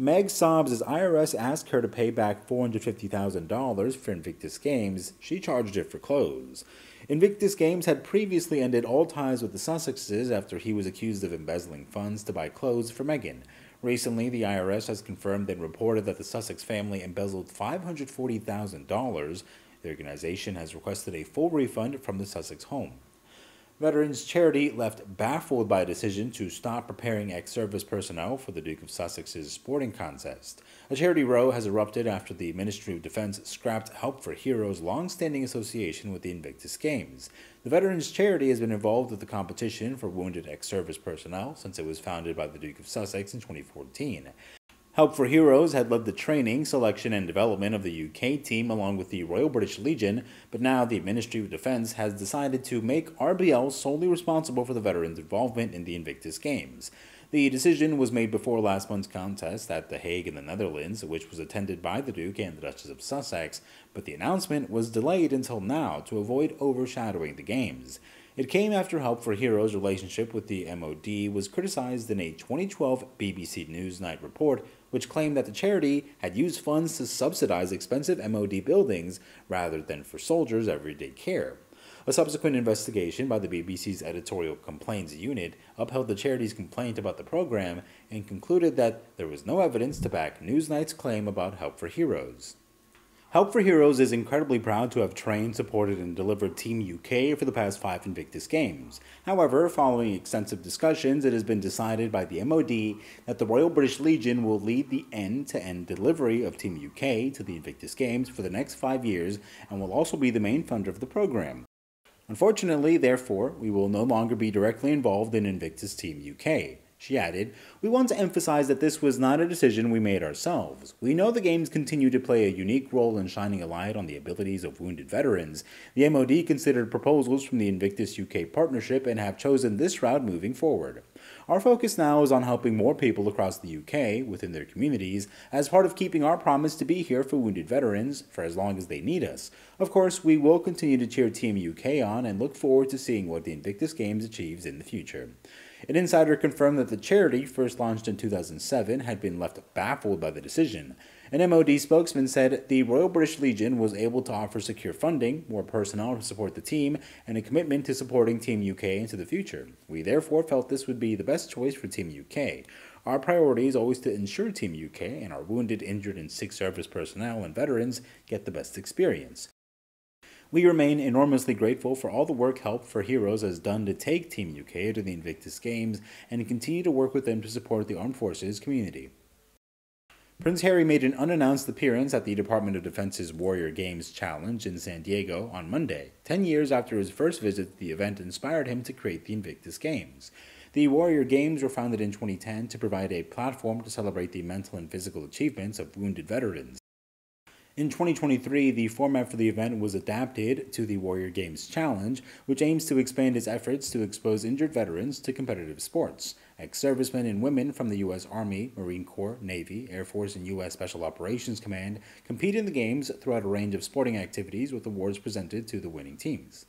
Meg sobs as IRS asked her to pay back $450,000 for Invictus Games. She charged it for clothes. Invictus Games had previously ended all ties with the Sussexes after he was accused of embezzling funds to buy clothes for Meghan. Recently, the IRS has confirmed and reported that the Sussex family embezzled $540,000. The organization has requested a full refund from the Sussex home. Veterans Charity left baffled by a decision to stop preparing ex service personnel for the Duke of Sussex's sporting contest. A charity row has erupted after the Ministry of Defense scrapped Help for Heroes' long standing association with the Invictus Games. The Veterans Charity has been involved with the competition for wounded ex service personnel since it was founded by the Duke of Sussex in 2014. Help for Heroes had led the training, selection, and development of the UK team along with the Royal British Legion, but now the Ministry of Defence has decided to make RBL solely responsible for the veterans' involvement in the Invictus Games. The decision was made before last month's contest at The Hague in the Netherlands, which was attended by the Duke and the Duchess of Sussex, but the announcement was delayed until now to avoid overshadowing the Games. It came after Help for Heroes' relationship with the MOD was criticized in a 2012 BBC Newsnight report, which claimed that the charity had used funds to subsidize expensive MOD buildings rather than for soldiers' everyday care. A subsequent investigation by the BBC's editorial complaints unit upheld the charity's complaint about the program and concluded that there was no evidence to back Newsnight's claim about Help for Heroes. Help for Heroes is incredibly proud to have trained, supported, and delivered Team UK for the past five Invictus Games. However, following extensive discussions, it has been decided by the MOD that the Royal British Legion will lead the end to end delivery of Team UK to the Invictus Games for the next five years and will also be the main funder of the program. Unfortunately, therefore, we will no longer be directly involved in Invictus Team UK. She added, We want to emphasize that this was not a decision we made ourselves. We know the games continue to play a unique role in shining a light on the abilities of wounded veterans. The MOD considered proposals from the Invictus UK partnership and have chosen this route moving forward. Our focus now is on helping more people across the UK within their communities as part of keeping our promise to be here for wounded veterans for as long as they need us. Of course, we will continue to cheer Team UK on and look forward to seeing what the Invictus Games achieves in the future. An insider confirmed that the charity, first launched in 2007, had been left baffled by the decision. An MOD spokesman said the Royal British Legion was able to offer secure funding, more personnel to support the team, and a commitment to supporting Team UK into the future. We therefore felt this would be the best choice for Team UK. Our priority is always to ensure Team UK and our wounded, injured, and sick service personnel and veterans get the best experience. We remain enormously grateful for all the work Help for Heroes has done to take Team UK to the Invictus Games and continue to work with them to support the armed forces community. Prince Harry made an unannounced appearance at the Department of Defense's Warrior Games Challenge in San Diego on Monday, 10 years after his first visit the event inspired him to create the Invictus Games. The Warrior Games were founded in 2010 to provide a platform to celebrate the mental and physical achievements of wounded veterans. In 2023, the format for the event was adapted to the Warrior Games Challenge, which aims to expand its efforts to expose injured veterans to competitive sports. Ex servicemen and women from the U.S. Army, Marine Corps, Navy, Air Force, and U.S. Special Operations Command compete in the Games throughout a range of sporting activities with awards presented to the winning teams.